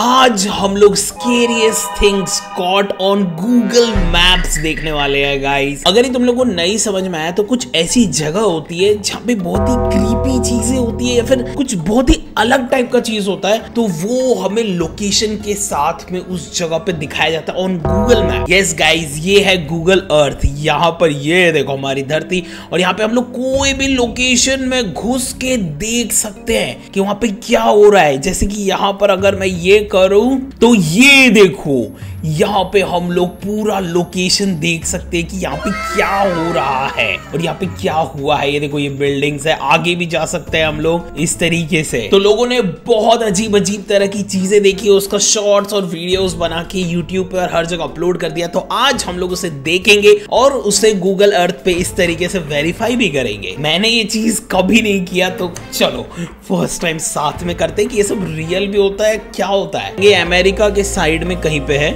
आज हम लोग scariest things caught on Google Maps देखने वाले हैं गाइस अगर ये तुम लोग को नहीं समझ में आया तो कुछ ऐसी जगह होती है जहाँ पे बहुत ही क्रीपी चीज़ें होती है या फिर कुछ बहुत ही अलग टाइप का चीज़ होता है तो वो हमें लोकेशन के साथ में उस जगह पे दिखाया जाता है on Google map yes guys ये है गूगल अर्थ यहाँ पर ये देखो, हमारी धरती. और यहाँ पे हम लोग कोई भी लोकेशन में घुस के देख सकते हैं कि वहाँ पे क्या हो रहा है. जैसे कि यहाँ पर अगर मैं ये करूँ तो ये देखो, यहाँ पे हम लोग पूरा लोकेशन देख सकते हैं कि यहाँ पे क्या हो रहा है। और यहाँ पे क्या हुआ है? ये देखो, ये बिल्डिंग्स है, आगे भी जा सकते हैं हम लोग इस तरीके से। तो लोगों ने बहुत अजीब अजीब तरह की चीज़ें देखी, उसका शॉर्ट्स और वीडियोस बना के यूट्यूब पर हर जगह अपलोड कर दिया। तो आज हम लोग उसे देखेंगे और उसे गूगल अर्थ पे इस तरीके से वेरीफाई भी करेंगे। मैंने ये चीज़ कभी नहीं किया तो चलो फ़र्स्ट टाइम साथ में करते हैं कि ये सब रियल भी होता है, क्या होता है? ये अमेरिका के साइड में कहीं पे है।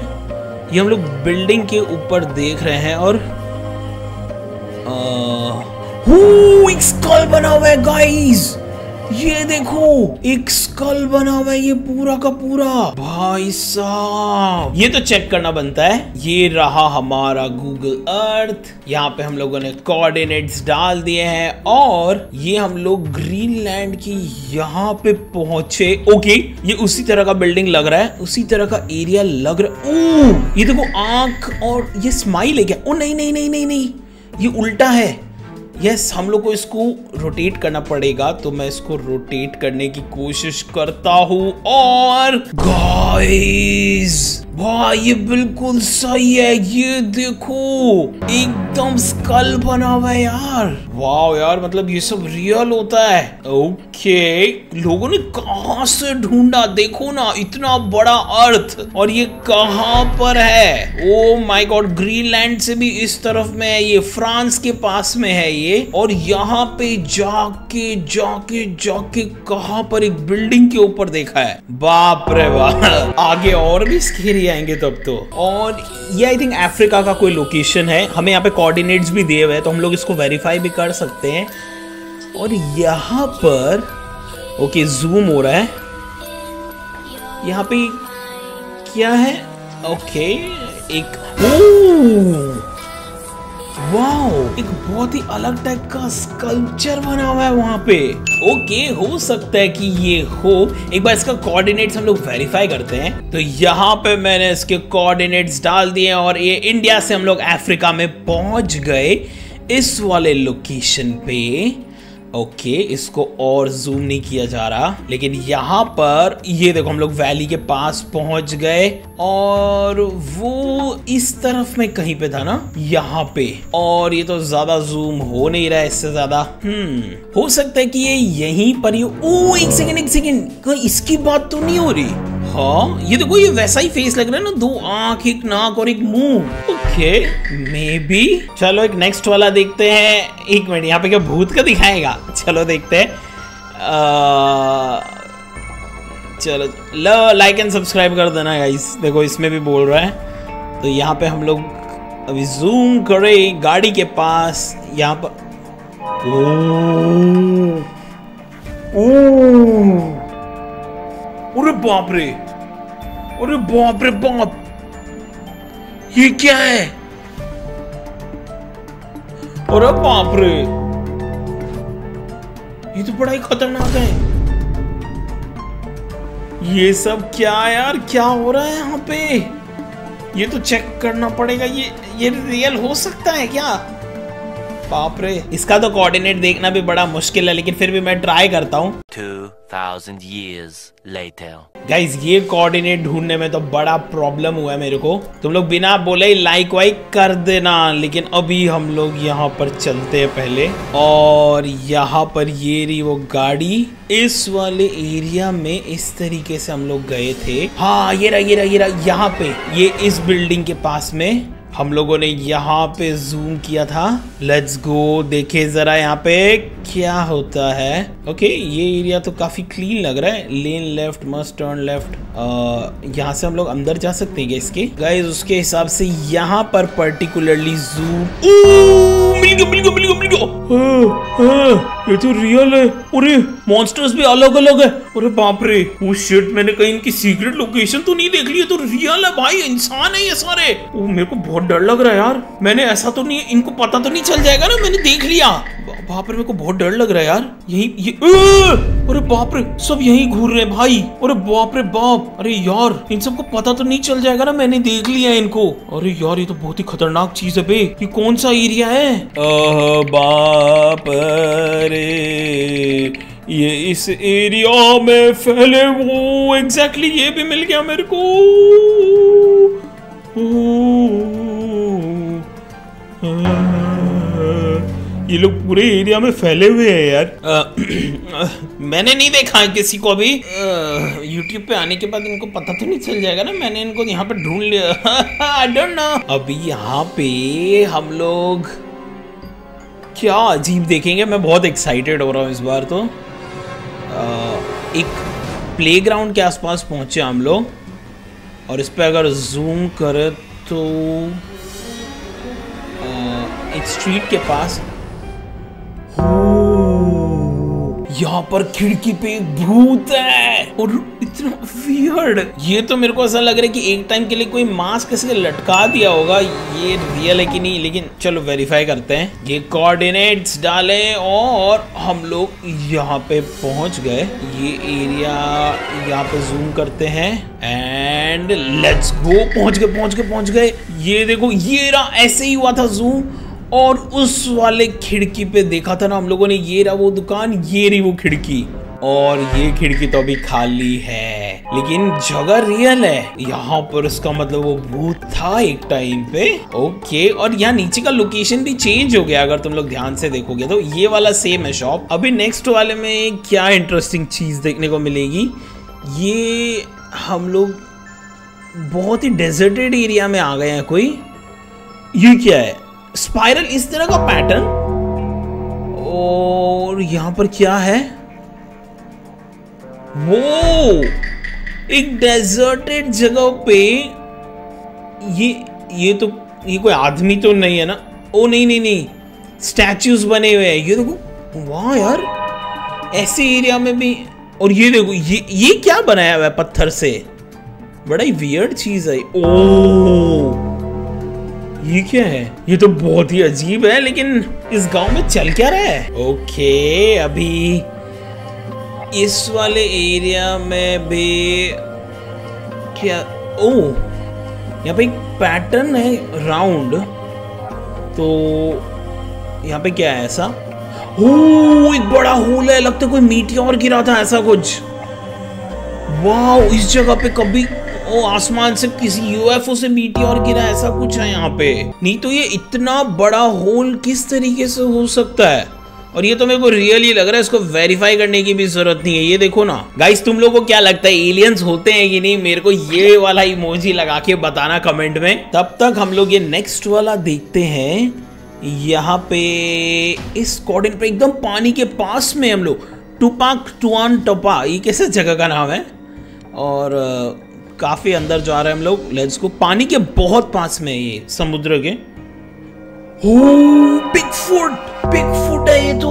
ये हम लोग बिल्डिंग के ऊपर देख रहे हैं और एक स्कल बना हुआ है गाइस ये देखो, एक स्कल बना हुआ है ये पूरा का पूरा। भाई साहब, ये तो चेक करना बनता है। ये रहा हमारा गूगल अर्थ यहाँ पे हम लोगों ने कोऑर्डिनेट्स डाल दिए हैं और ये हम लोग ग्रीनलैंड की यहाँ पे पहुँचे। ओके ये उसी तरह का बिल्डिंग लग रहा है, उसी तरह का एरिया लग रहा है। ओ ये देखो आँख और ये स्माइल है क्या? ओ नहीं नहीं नहीं नहीं नहीं, ये उल्टा है। यस हम लोग को इसको रोटेट करना पड़ेगा तो मैं इसको रोटेट करने की कोशिश करता हूँ। और गाइस भाई, ये बिल्कुल सही है, ये देखो। एकदम स्कल बना हुआ है यार। वाह यार मतलब ये सब रियल होता है। ओके लोगों ने कहा से ढूंढा? देखो ना, इतना बड़ा अर्थ और ये कहाँ पर है? ओ माय गॉड ग्रीनलैंड से भी इस तरफ़ में है, ये फ्रांस के पास में है ये। और यहाँ पे जाके जाके जाके कहा पर एक बिल्डिंग के ऊपर देखा है? बाप रे बाप। आगे और भी स्केरी ही आएँगे तब तो। और ये आई थिंक अफ्रीका का कोई लोकेशन है। हमें यहाँ पे कोऑर्डिनेट्स भी दिए हुए हैं तो हम लोग इसको वेरीफाई भी कर सकते हैं। और यहाँ पर ओके जूम हो रहा है। यहाँ पे क्या है? ओके एक ओ वाओ एक बहुत ही अलग टाइप का स्कल्पचर बना हुआ है वहाँ पे। ओके, हो सकता है कि ये हो। एक बार इसका कोऑर्डिनेट्स हम लोग वेरीफाई करते हैं। तो यहाँ पे मैंने इसके कोऑर्डिनेट्स डाल दिए और ये इंडिया से हम लोग अफ्रीका में पहुँच गए। इस वाले लोकेशन पे। ओके इसको और जूम नहीं किया जा रहा। लेकिन यहाँ पर, ये देखो, हम लोग वैली के पास पहुँच गए। और वो इस तरफ़ में कहीं पे था ना? यहाँ पे। और ये तो ज़्यादा जूम हो नहीं रहा है इससे ज़्यादा। हम्म हो सकता है कि ये यहीं पर ही ओ एक सेकंड एक सेकंड इसकी बात तो नहीं हो रही। हाँ ये देखो ये वैसा ही फेस लग रहा है ना दो आँख एक नाक और एक मुँह। ओके मे बी चलो एक नेक्स्ट वाला देखते हैं। एक मिनट यहाँ पे क्या भूत का दिखाएगा? चलो देखते हैं। चलो लो लाइक एंड सब्सक्राइब कर देना गाइस देखो इसमें भी बोल रहा है। तो यहाँ पे हम लोग अभी जूम करें गाड़ी के पास यहाँ पर ओ, ओ, अरे बाप रे अरे बाप रे बाप ये क्या है? अरे बाप रे ये तो बड़ा ही खतरनाक है। ये सब क्या यार? क्या हो रहा है यहाँ पे? ये तो चेक करना पड़ेगा, ये ये रियल हो सकता है क्या? बाप रे। इसका तो कोऑर्डिनेट देखना भी बड़ा मुश्किल है लेकिन फिर भी मैं ट्राई करता हूँ। गाइज़ ये कोऑर्डिनेट ढूँढने में तो बड़ा प्रॉब्लम हुआ है मेरे को। तुम लोग बिना बोले ही लाइक वाइक कर देना लेकिन अभी हम लोग यहाँ पर चलते हैं पहले। और यहाँ पर ये रही वो गाड़ी। इस वाले एरिया में इस तरीके से हम लोग गए थे। हाँ ये रहा ये रहा ये रहा यहाँ पे। ये इस बिल्डिंग के पास में। हम लोगों ने यहाँ पे जूम किया था। लेट्स गो देखे जरा यहाँ पे क्या होता है। ओके ये एरिया तो काफ़ी क्लीन लग रहा है। Lane left must turn left यहाँ से हम लोग अंदर जा सकते हैं इसके? गाइस उसके हिसाब से यहाँ पर पर्टिकुलरली जूम मिल गया मिल गया मिल गया मिल गया। हाँ, हाँ, ये तो रियल है। मॉन्स्टर्स भी अलग अलग है। अरे बाप रे, वो शिट मैंने कहीं इनकी सीक्रेट लोकेशन तो नहीं देख ली तो रियल है भाई, इंसान है ये सारे। ओ मेरे को बहुत डर लग रहा है यार। मैंने ऐसा तो नहीं, इनको पता तो नहीं चल जाएगा ना, मैंने देख लिया। बाप रे, मेरे को बहुत डर लग रहा है यार। यही, ये अरे बाप रे, सब यही घूर रहे भाई। अरे बाप रे बाप, अरे यार, इन सबको पता तो नहीं चल जाएगा ना, मैंने देख लिया इनको। अरे यार, ये तो बहुत ही खतरनाक चीज़ है बे, ये कौन सा एरिया है? बाप रे। ये इस एरिया में फैले वो एग्जैक्टली ये भी मिल गया मेरे को। ये लोग पूरे एरिया में फैले हुए हैं यार। आ, मैंने नहीं देखा है किसी को अभी। यूट्यूब पे आने के बाद इनको पता तो नहीं चल जाएगा ना। मैंने इनको यहाँ पे ढूंढ लिया। आई डोंट नो अभी यहाँ पे हम लोग क्या अजीब देखेंगे। मैं बहुत एक्साइटेड हो रहा हूँ इस बार तो। आ, एक प्लेग्राउंड के आसपास पहुँचे हम लोग। और इस पर अगर जूम करें तो एक स्ट्रीट के पास। यहाँ पर खिड़की पे एक भूत है और इतना वियर्ड ये तो मेरे को ऐसा लग रहा है कि एक टाइम के लिए कोई मास्क इसके लटका दिया होगा। ये रियल है कि नहीं? लेकिन चलो वेरीफाई करते हैं। ये कोऑर्डिनेट्स डाले और हम लोग यहाँ पे पहुँच गए। ये एरिया यहाँ पे जूम करते हैं एंड लेट्स गो पहुँच गए पहुँच गए पहुँच गए। ये देखो, ये रहा, ऐसे ही हुआ था जूम और उस वाले खिड़की पे देखा था ना, हम लोगों ने, ये रहा वो दुकान, ये रही वो खिड़की। और ये खिड़की तो अभी खाली है, लेकिन जगह रियल है। यहाँ पर उसका मतलब वो भूत था एक टाइम पे। ओके और यहाँ नीचे का लोकेशन भी चेंज हो गया, अगर तुम लोग ध्यान से देखोगे तो। ये वाला सेम है शॉप अभी नेक्स्ट वाले में क्या इंटरेस्टिंग चीज़ देखने को मिलेगी? ये हम लोग बहुत ही डेजर्टेड एरिया में आ गए हैं कोई। ये क्या है? स्पाइरल इस तरह का पैटर्न और यहाँ पर क्या है? वो एक डेजर्टेड जगह पे ये ये तो ये कोई आदमी तो नहीं है ना? ओ, नहीं नहीं नहीं। स्टैचूज बने हुए हैं। ये देखो, वाह यार। ऐसे एरिया में भी, और ये देखो, ये ये क्या बनाया हुआ है पत्थर से? बड़ा ही वियर्ड चीज़ है। ओ! ये क्या है? ये तो बहुत ही अजीब है, लेकिन इस गाँव में चल क्या रहा है? ओके, अभी इस वाले एरिया में भी क्या, ओ, यहाँ पे एक पैटर्न है राउंड। तो यहाँ पे क्या है ऐसा? ओ, एक बड़ा होल है, लगता है कोई मीटिया और गिरा था, ऐसा कुछ। वाह इस जगह पे कभी ओ, आसमान से किसी यूएफओ से और गिरा, ऐसा कुछ है यहाँ पे? नहीं तो ये इतना बड़ा होल किस तरीके से हो सकता है? और ये तो मेरे को रियली लग रहा है, इसको वेरीफाई करने की भी ज़रूरत नहीं है। ये देखो ना। गाइस तुम लोगों को क्या लगता है एलियंस होते हैं कि नहीं? मेरे को ये वाला इमोजी लगा के बताना कमेंट में। तब तक हम लोग ये नेक्स्ट वाला देखते हैं। यहाँ पे इस कॉर्डिन पे एकदम पानी के पास में हम लोग टुपाक टुआन टोपा ये कैसे जगह का नाम है? और काफ़ी अंदर जा रहे हैं हम लोग। लेट्स को पानी के बहुत पास में ये, समुद्र के। बिग फुट बिग फुट है ये तो।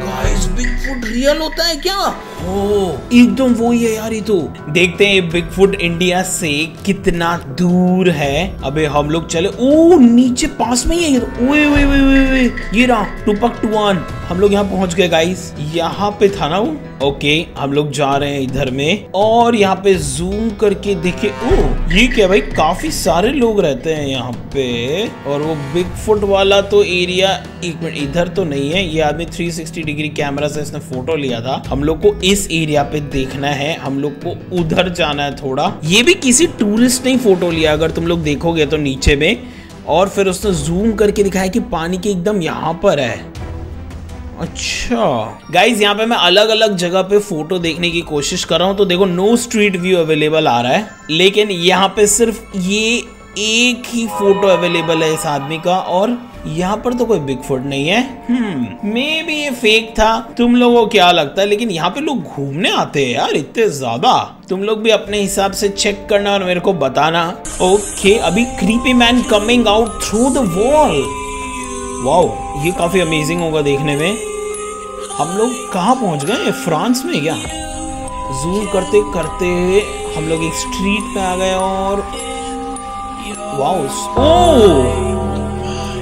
गाइस बिग फुट रियल होता है क्या? एकदम वो ही है यार ये तो। देखते हैं बिग फुट इंडिया से कितना दूर है। अबे हम लोग चले। ओ, नीचे पास में ही है तो। ओए ओए ओए ओए ये रहा टुपक टुआन हम लोग यहाँ पहुँच गए गाइस यहाँ पे था ना वो? ओके हम लोग जा रहे हैं इधर में। और यहाँ पे जूम करके देखे ओ, ये क्या भाई? काफ़ी सारे लोग रहते हैं यहाँ पे। और वो बिग फुट वाला तो एरिया एक मिनट, इधर तो नहीं है। ये आदमी 360 डिग्री कैमरा से इसने फ़ोटो लिया था। हम लोग को इस एरिया पे देखना है, हम लोग को उधर जाना है थोड़ा। ये भी किसी टूरिस्ट ने फ़ोटो लिया, अगर तुम लोग देखोगे तो नीचे में। और फिर उसने जूम करके दिखाया कि पानी के एकदम यहाँ पर है। अच्छा। गाइज़ यहाँ पे मैं अलग अलग जगह पे फ़ोटो देखने की कोशिश कर रहा हूँ तो देखो नो स्ट्रीट व्यू अवेलेबल आ रहा है। लेकिन यहाँ पे सिर्फ़ ये एक ही फ़ोटो अवेलेबल है इस आदमी का और यहाँ पर तो कोई बिग फुट नहीं है। मे भी ये फेक था। तुम लोगों को क्या लगता है? लेकिन यहाँ पे लोग घूमने आते हैं यार, इतने ज़्यादा। तुम लोग भी अपने हिसाब से चेक करना और मेरे को बताना। ओके अभी creepy man coming out through the wall wow ये काफ़ी अमेजिंग होगा देखने में। हम लोग कहाँ पहुँच गए? फ्रांस में क्या? जूम करते करते हम लोग एक स्ट्रीट पे आ गए और वाओ ओ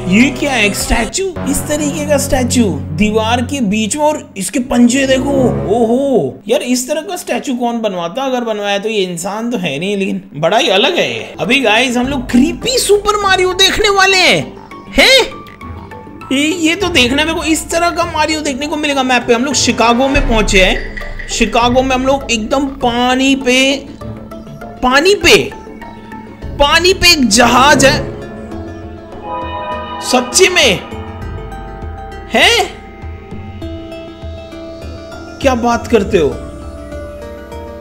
ये क्या है स्टैचू इस तरीके का स्टैचू दीवार के बीच में और इसके पंजे देखो। ओहो, यार इस तरह का स्टैचू कौन बनवाता? अगर बनवाया तो ये इंसान तो है नहीं, लेकिन बड़ा ही अलग है अभी गाइस हम लोग क्रीपी सुपर मारियो देखने वाले हैं। हैं? ये तो देखने में को इस तरह का मारियो देखने को मिलेगा मैप पे। हम लोग शिकागो में पहुँचे हैं। शिकागो में हम लोग एकदम पानी पे पानी पे पानी पे एक जहाज़ है। सच्ची में? है? क्या बात करते हो?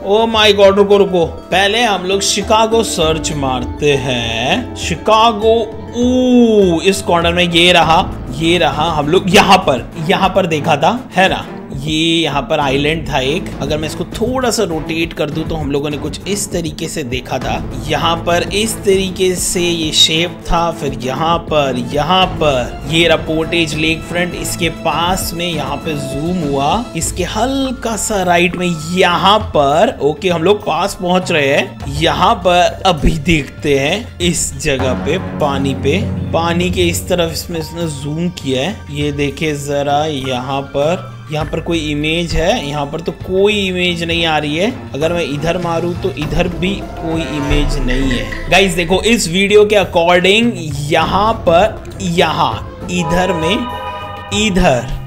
ओ माय गॉड, रुको रुको। पहले हम लोग शिकागो सर्च मारते हैं। शिकागो ओ इस कॉर्नर में ये रहा ये रहा हम लोग यहाँ पर यहाँ पर देखा था, है ना? ये यहाँ पर आइलैंड था एक। अगर मैं इसको थोड़ा सा रोटेट कर दूँ तो हम लोगों ने कुछ इस तरीके से देखा था। यहाँ पर इस तरीके से ये शेप था, फिर यहाँ पर यहाँ पर। ये रपोर्टेज लेक फ्रंट इसके पास में यहाँ पे जूम हुआ। इसके हल्का सा राइट में यहाँ पर ओके हम लोग पास पहुँच रहे हैं। यहाँ पर अभी देखते हैं, इस जगह पे, पानी पे। पानी के इस तरफ़ इसमें इसने जूम किया है। ये देखे जरा यहाँ पर। यहाँ पर कोई इमेज है, यहाँ पर तो कोई इमेज नहीं आ रही है। अगर मैं इधर मारू तो इधर भी कोई इमेज नहीं है। गाइज़ देखो, इस वीडियो के अकॉर्डिंग यहाँ पर यहाँ, इधर में इधर।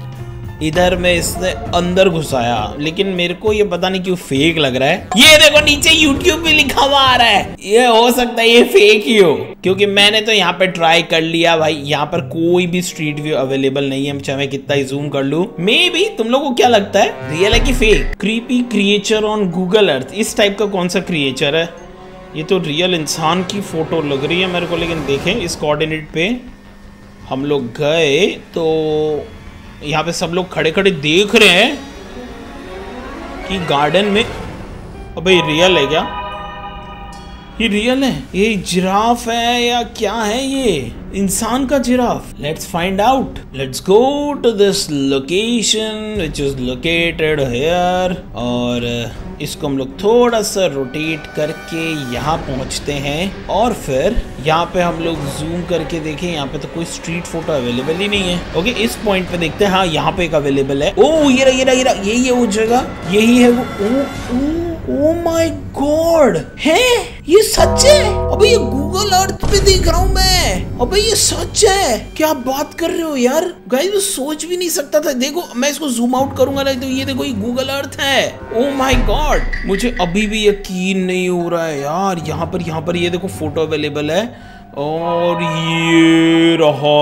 इधर में इसने अंदर घुसाया, लेकिन मेरे को ये पता नहीं क्यों फेक लग रहा है। ये देखो, नीचे YouTube पे लिखा हुआ आ रहा है। ये हो सकता है ये फेक ही हो, क्योंकि मैंने तो यहाँ पे ट्राई कर लिया भाई। यहाँ पर कोई भी स्ट्रीट व्यू अवेलेबल नहीं है, चाहे मैं कितना ही जूम कर लू। मे बी तुम लोग को क्या लगता है? रियल है कि fake creepy creature on Google Earth इस टाइप का कौन सा क्रिएचर है? ये तो रियल इंसान की फ़ोटो लग रही है मेरे को, लेकिन देखें, इस कोऑर्डिनेट पे हम लोग गए तो यहाँ पे सब लोग खड़े खड़े देख रहे हैं कि गार्डन में, अबे रियल है क्या? ये रियल है? ये जिराफ है या क्या है ये? इंसान का giraffe. Let's find out let's go to this location which is located here और इसको हम लोग थोड़ा सा रोटेट करके यहाँ पहुँचते हैं और फिर यहाँ पे हम लोग जूम करके देखें। यहाँ पे तो कोई स्ट्रीट फ़ोटो अवेलेबल ही नहीं है। ओके इस पॉइंट पे देखते हैं। हाँ यहाँ पे एक अवेलेबल है। ओ ये रहा ये रहा ये रहा यही है वो जगह, यही है वो। ओ ओ ओ माय गॉड है? ये सच है? अबे ये गूगल अर्थ पे देख रहा हूँ मैं। अबे ये सच है। क्या बात कर रहे हो यार? गाइस मैं सोच भी नहीं सकता था। देखो, मैं इसको जूम आउट करूँगा, नहीं तो ये देखो ये गूगल अर्थ है। ओ माय गॉड मुझे अभी भी यकीन नहीं हो रहा है यार। यहाँ पर यहाँ पर ये देखो फ़ोटो अवेलेबल है। और ये रहा।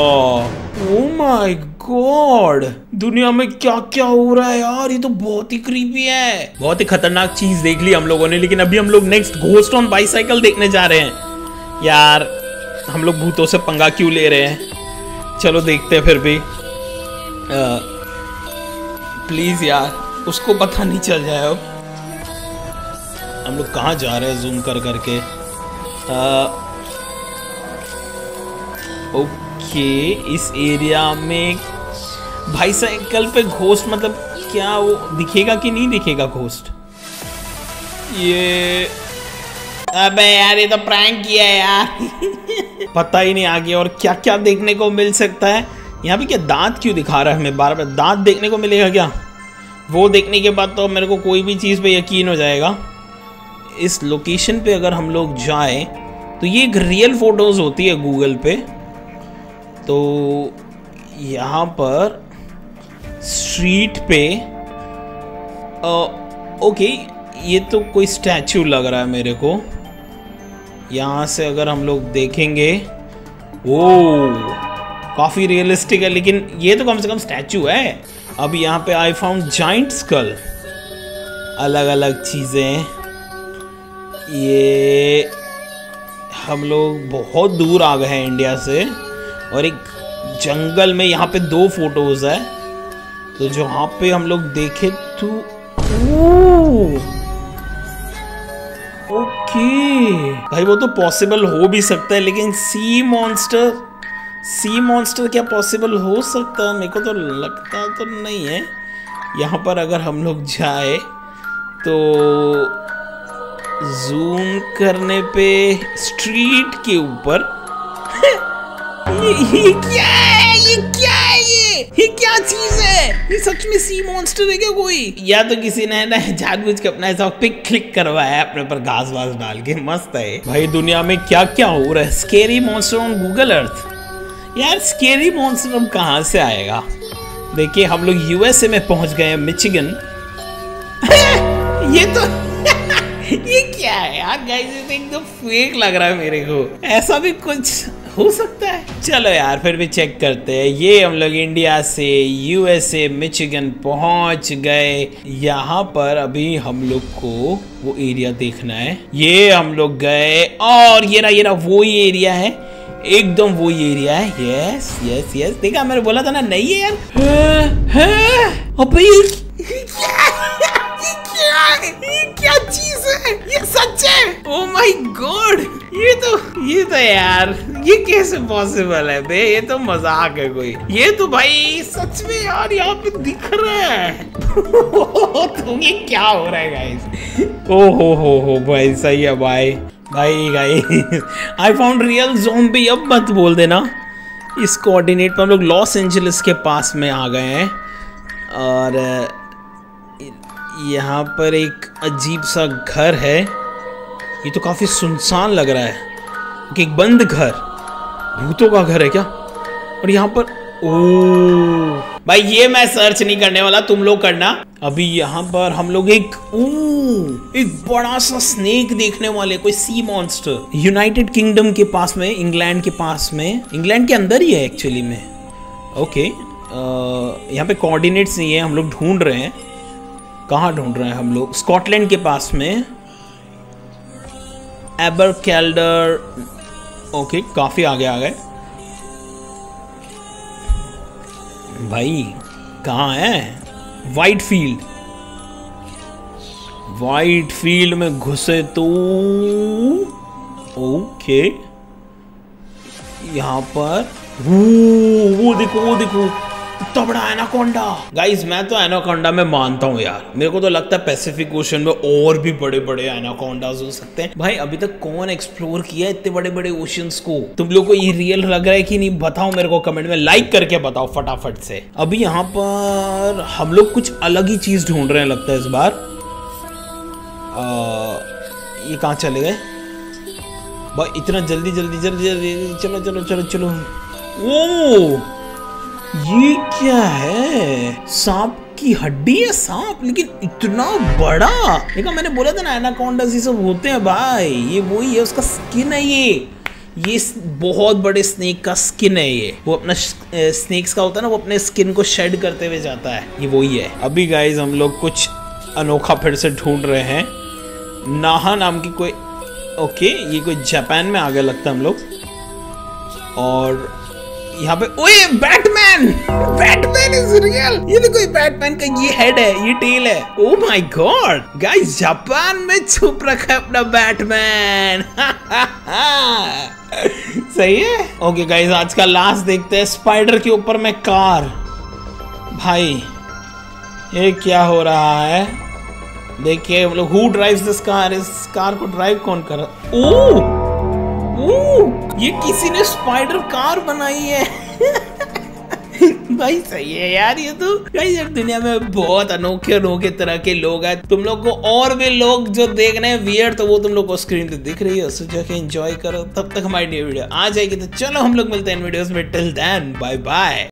Oh my God! दुनिया में क्या क्या हो रहा है यार? ये तो बहुत ही क्रीपी है। बहुत ही खतरनाक चीज़ देख ली हम लोगों ने लेकिन अभी हम लोग नेक्स्ट घोस्ट ऑन बाईसाइकिल देखने जा रहे हैं। यार हम लोग भूतों से पंगा क्यों ले रहे हैं? चलो देखते हैं फिर भी। प्लीज़ यार उसको पता नहीं चल जाए अब। हम लोग कहाँ जा रहे हैं जूम कर करके? आ, ओके इस एरिया में भाई साइकिल पे घोस्ट मतलब क्या वो, दिखेगा कि नहीं दिखेगा घोस्ट? ये अबे यार, ये तो प्रैंक किया यार। पता ही नहीं आगे और क्या क्या देखने को मिल सकता है। यहाँ पे क्या दांत क्यों दिखा रहा है हमें बार बार? दांत देखने को मिलेगा क्या? वो देखने के बाद तो मेरे को कोई भी चीज़ पे यकीन हो जाएगा। इस लोकेशन पे अगर हम लोग जाएँ तो ये एक रियल फ़ोटोज़ होती है गूगल पे। तो यहाँ पर स्ट्रीट पे आ, ओके ये तो कोई स्टैचू लग रहा है मेरे को। यहाँ से अगर हम लोग देखेंगे ओ काफ़ी रियलिस्टिक है लेकिन ये तो कम से कम स्टैचू है। अब यहाँ पे आई फाउंड जाइंट स्कल अलग अलग चीज़ें। ये हम लोग बहुत दूर आ गए हैं इंडिया से। और एक जंगल में यहाँ पे दो फ़ोटोज़ है। तो जहाँ पे हम लोग देखे तो ओके। भाई, वो तो पॉसिबल हो भी सकता है, लेकिन सी मॉन्स्टर सी मॉन्स्टर क्या पॉसिबल हो सकता है? मेरे को तो लगता तो नहीं है। यहाँ पर अगर हम लोग जाए तो जूम करने पे स्ट्रीट के ऊपर ये, ये क्या है? ये क्या है? ये ये क्या चीज़ है? ये सच में सी मॉन्स्टर है क्या कोई? या तो किसी ने ना जानबूझ के अपना ऐसा पिक क्लिक करवाया है अपने पर घास वास डाल के। मस्त है। भाई दुनिया में क्या क्या हो रहा है? Scary monster on Google Earth यार स्केरी मॉन्स्टर कहाँ से आएगा? देखिए हम लोग यूएसए में पहुँच गए हैं मिचिगन ये तो ये क्या है यार? गाइस ये तो एकदम फेक लग रहा है मेरे को। ऐसा भी कुछ हो सकता है। चलो यार फिर भी चेक करते हैं। ये हम लोग इंडिया से यूएसए मिचिगन पहुँच गए। यहाँ पर अभी हम लोग को वो एरिया देखना है। ये हम लोग गए और ये रहा ये रहा वो ही एरिया है। एकदम वो ही एरिया है। यस यस यस देखा मैंने बोला था ना नहीं है यार। है, है, अबे ये, ये क्या क्या है चीज़ है? ये सच है? ओ माय गॉड ये तो ये तो यार, ये कैसे पॉसिबल है? बे, ये तो मज़ाक है कोई। ये तो भाई सच में यार यहाँ पे दिख रहा है। तो ये क्या हो रहा है गाइस ओ हो हो हो, भाई, सही है भाई। भाई guys I found real zombie अब मत बोल देना। इस कोऑर्डिनेट पर हम लोग लॉस एंजलिस के पास में आ गए हैं। और यहाँ पर एक अजीब सा घर है। ये तो काफ़ी सुनसान लग रहा है कि एक बंद घर, भूतों का घर है क्या? और यहाँ पर, ओ, भाई ये मैं सर्च नहीं करने वाला, तुम लोग करना। अभी यहाँ पर हम लोग एक, ओ, एक बड़ा सा स्नेक देखने वाले, कोई सी मॉन्स्टर यूनाइटेड किंगडम के पास में इंग्लैंड के पास में इंग्लैंड के अंदर ही है एक्चुअली में। ओके यहाँ पे कोऑर्डिनेट्स नहीं है, हम लोग ढूंढ रहे हैं। कहाँ ढूंढ रहे हैं हम लोग? स्कॉटलैंड के पास में। एबर कैल्डर ओके काफ़ी आगे आ गए। भाई, कहाँ है? वाइट फ़ील्ड वाइट फ़ील्ड में घुसे तो। ओके यहाँ पर वो देखो वो देखो। इतना मैं तो एनाकोंडा में मानता हूँ यार। मेरे को तो लगता है पैसिफिक ओशन में और भी बड़े बड़े एनाकोंडाज हो सकते हैं। भाई अभी तक कौन एक्सप्लोर किया इतने बड़े बड़े ओशंस को? तुम लोग को ये रियल लग रहा है कि नहीं? बताओ मेरे को कमेंट में। लाइक करके बताओ फटाफट से। अभी यहाँ पर हम लोग कुछ अलग ही चीज़ ढूंढ रहे हैं लगता है इस बार। आ, ये कहाँ चले गए? भाई इतना जल्दी जल्दी जल्दी जल्दी चलो चलो चलो चलो। ओ! ये क्या है? सांप की हड्डी है सांप, लेकिन इतना बड़ा। देखा, मैंने बोला था ना, एनाकोंडास ये सब होते हैं भाई। ये वही है उसका स्किन है ये। ये बहुत बड़े स्नेक का स्किन है ये। वो अपना स्नेक्स का होता है ना, वो अपने स्किन को शेड करते हुए जाता है। ये वही है अभी गाइज़ हम लोग कुछ अनोखा फिर से ढूंढ रहे हैं। नाहा नाम की कोई ओके ये कोई जापान में आ गया लगता है हम लोग। और यहाँ पे, ओए बैटमैन बैटमैन इज़ रियल ये देखो बैटमैन का ये हेड है, ये टेल है। Oh my God guys Japan में छुप रखा है अपना बैटमैन सही है? ओके गाइस आज का लास्ट देखते हैं। स्पाइडर के ऊपर में कार। भाई, ये क्या हो रहा है? देखिए मतलब हु ड्राइव्स दिस कार इस कार को ड्राइव कौन कर रहा ओ ये किसी ने स्पाइडर कार बनाई है। भाई, सही है यार ये तो। भाई यार दुनिया में बहुत अनोखे अनोखे तरह के लोग हैं। तुम लोग को और भी लोग जो देख रहे हैं वियर तो वो तुम लोग को स्क्रीन पे दिख रही है सोचा जाके एंजॉय करो। तब तक हमारी न्यू वीडियो आ जाएगी तो चलो हम लोग मिलते हैं वीडियोस में। Till then bye bye